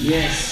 Yes.